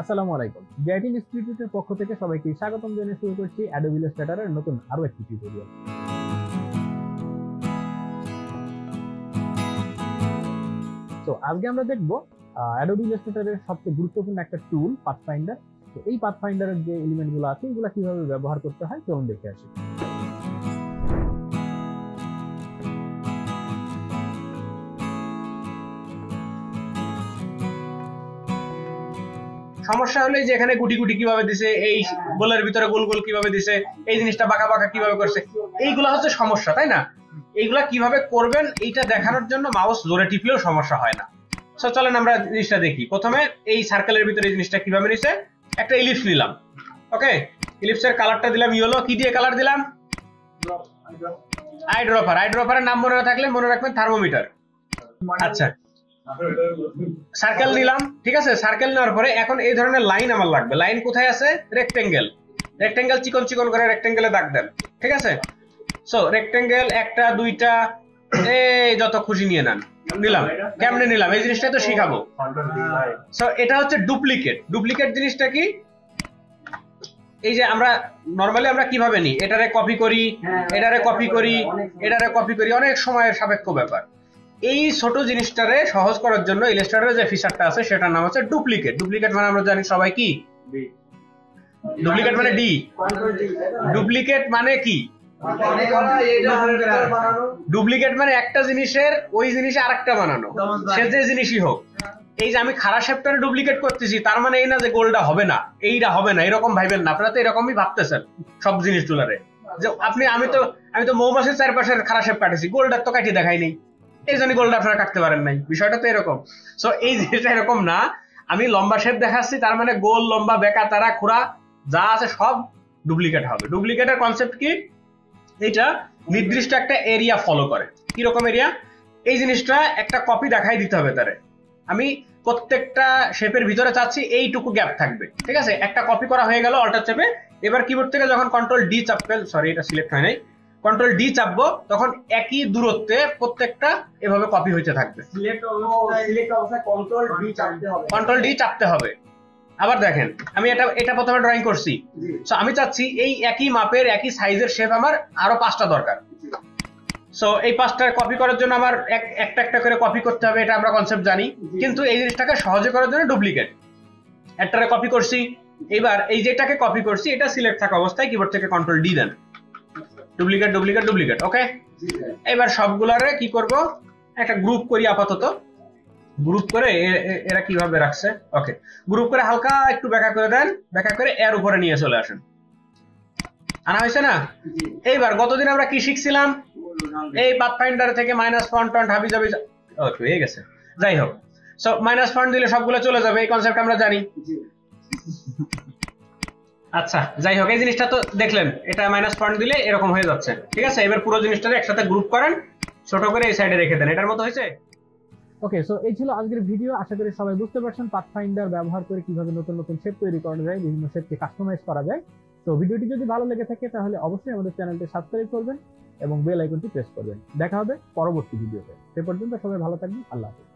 আসসালামু আলাইকুম। জ্যাটিন ইনস্টিটিউটের পক্ষ থেকে সবাইকে স্বাগতম জানিয়ে শুরু করছি অ্যাডোবি ইলাস্ট্রেটরের নতুন আরও একটি টিউটোরিয়াল তো আজকে আমরা দেখব অ্যাডোবি ইলাস্ট্রেটরের সবচেয়ে গুরুত্বপূর্ণ একটা টুল পাথফাইন্ডার তো এই পাথফাইন্ডারের যে এলিমেন্টগুলো আছে, এগুলো কীভাবে ব্যবহার করতে হয়, চলুন দেখে আসি। সমস্যা হলো যে এখানে গুটি গুটি কীভাবে দিছে এই গোলের ভিতরে গোল গোল কীভাবে দিছে এই জিনিসটা বাঁকা বাঁকা কীভাবে করছে এইগুলা হচ্ছে সমস্যা তাই না? এইগুলা কীভাবে করবেন এইটা দেখানোর জন্য মাউস জোরে টিপলেও সমস্যা হয় না। সো চলেন আমরা জিনিসটা দেখি। প্রথমে এই সার্কেলের ভিতরে এই জিনিসটা কীভাবে নিছে একটা ইলিপস নিলাম। ওকে ইলিপসের কালারটা দিলাম ইয়েলো কি দিয়ে কালার দিলাম? আই ড্রপার আই ড্রপারের নাম মনে থাকলে মনে রাখবেন থার্মোমিটার আচ্ছা। সার্কেল নিলাম ঠিক আছে? সার্কেল নেওয়ার পরে এখন এই ধরনের লাইন আমার লাগবে। লাইন কোথায় আছে? রেক্টেঙ্গেল রেক্টেঙ্গেল চিকন চিকন করে রেক্টেঙ্গেলে দাগ দেন ঠিক আছে? সো রেক্টেঙ্গেল একটা দুইটা এই যত খুশি নিয়ে নেন। নিলাম। কেমনে নিলাম? এই জিনিসটা তো শিখাবো। সো এটা হচ্ছে ডুপ্লিকেট ডুপ্লিকেট জিনিসটা কি? এই যে আমরা নরমালি আমরা কীভাবে নিই? এটারে কপি করি এটারে কপি করি এটারে কপি করি অনেক সময়ের সাপেক্ষ ব্যাপার। এই ছোট জিনিসটারে সহজ করার জন্য ইলাস্ট্রেটরের যে ফিচারটা আছে সেটার নাম হচ্ছে ডুপ্লিকেট ডুপ্লিকেট মানে আমরা জানি সবাই কি? ডুপ্লিকেট মানে ডি ডুপ্লিকেট মানে কি? ডুপ্লিকেট মানে একটা জিনিসের ওই জিনিসে আরেকটা বানানো। সে যে জিনিসই হোক। এই যে আমি খারাপ শেপটারে ডুপ্লিকেট করতেছি তার মানে এই না যে গোলটা হবে না এইটা হবে না এরকম ভাইবেন না। আপনারা তো এরকমই ভাবতেছেন সব জিনিসগুলারে। যে আপনি আমি তো আমি তো মৌমাছির চারপাশের খারাপ শেপ কাটেছি গোলটার তো কাটিয়ে দেখাই নেই। এই জন্য গোলটা আপনারা কাটতে পারেন নাই। বিষয়টা তো এরকম। সো এই জিনিসটা এরকম না। আমি লম্বা শেপ দেখাচ্ছি, তার মানে গোল, লম্বা, বেকা, তারা খুরা যা আছে সব ডুপ্লিকেট হবে। ডুপ্লিকেটের কনসেপ্ট কি? এটা নির্দিষ্ট একটা এরিয়া ফলো করে। কীরকম এরিয়া এই জিনিসটা একটা কপি দেখাই দিতে হবে তারে। আমি প্রত্যেকটা শেপের ভিতরে চাচ্ছি, এইটুকু গ্যাপ থাকবে। ঠিক আছে? একটা কপি করা হয়ে গেল অল্টার চেপে এবার কিবোর্ড থেকে যখন কন্ট্রোল ডি চাপবেন সরি এটা সিলেক্ট হয় নাই। কন্ট্রোল ডি চাপবো তখন একই দূরত্বে প্রত্যেকটা এভাবে কপি হইতে থাকবে। কন্ট্রোল ডি চাপতে হবে। আবার দেখেন আমি এটা এটা প্রথমে ড্রয়িং করছি। সো আমি চাচ্ছি এই একই মাপের একই সাইজের শেপ আমার আরও পাঁচটা দরকার। সো এই পাঁচটা কপি করার জন্য আমার এক- একটা একটা করে কপি করতে হবে এটা আমরা কনসেপ্ট জানি। কিন্তু এই জিনিসটাকে সহজে করার জন্য ডুপ্লিকেট একটারে কপি করছি এবার এই যেটাকে কপি করছি এটা সিলেক্ট থাকা অবস্থায় কিবোর্ড থেকে কন্ট্রোল ডি দেন। ডুপ্লিকেট ডুপ্লিকেট ডুপ্লিকেট ওকে এবার সবগুলারে কি করব? একটা গ্রুপ করি আপাতত। গ্রুপ করে এরা কীভাবে রাখছে? ওকে গ্রুপ করে হালকা একটু ব্যাখ্যা করে দেন। ব্যাখ্যা করে এর উপরে নিয়ে চলে আসেন। আনা হয়েছে না? এইবার গতদিন আমরা কি শিখছিলাম? এই পাথফাইন্ডার থেকে মাইনাস ফন্ট টন্ট হাবি যাবি ওকে হয়ে গেছে। যাই হোক। সো মাইনাস ফন্ট দিলে সবগুলো চলে যাবে, এই কনসেপ্ট আমরা জানি। আচ্ছা যাই হোক, এই জিনিসটা তো দেখলেন, এটা মাইনাস পয়েন্ট দিলে এরকম হয়ে যাচ্ছে। ঠিক আছে? এবার পুরো জিনিসটাকে একসাথে গ্রুপ করেন, ছোট করে এই সাইডে রেখে দেন। এটার মতো হয়েছে? ওকে সো এই ছিল আজকের ভিডিও আশা করি সবাই বুঝতে পারছেন পাথফাইন্ডার ব্যবহার করে কীভাবে নতুন নতুন শেপ তৈরি করা যায়, বিভিন্ন শেপকে কাস্টমাইজ করা যায়। তো ভিডিওটি যদি ভালো লেগে থাকে, তাহলে অবশ্যই আমাদের চ্যানেলটি সাবস্ক্রাইব করবেন এবং বেল আইকনটি প্রেস করবেন। দেখা হবে পরবর্তী ভিডিওতে সে পর্যন্ত সবাই ভালো থাকবেন। আল্লাহ হাফেজ।